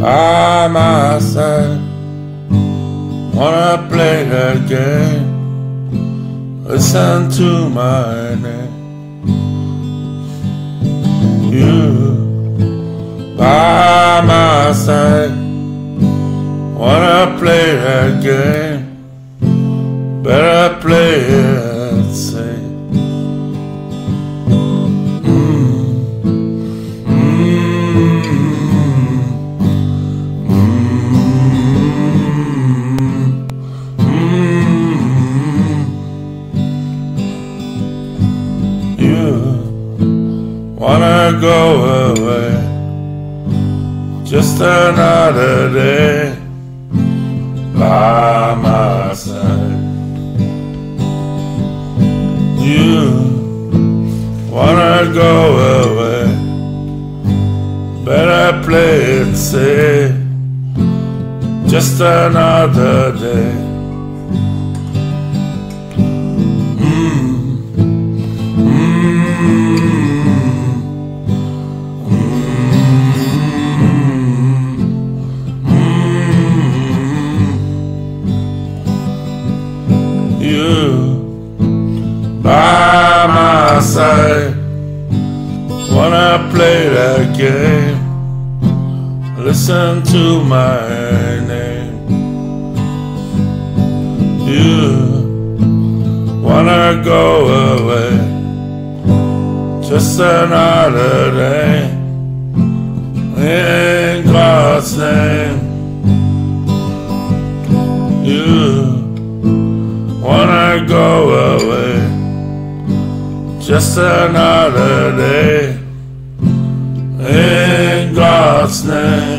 by my side. Wanna play that game? Listen to my name. You by my side. Wanna play that game? Better play it safe. Wanna go away? Just another day by my side. You wanna go away? Better play it safe. Just another day. By my side. Wanna play that game? Listen to my name. You wanna go away? Just another day. In God's name. You wanna go away. Just another day in God's name.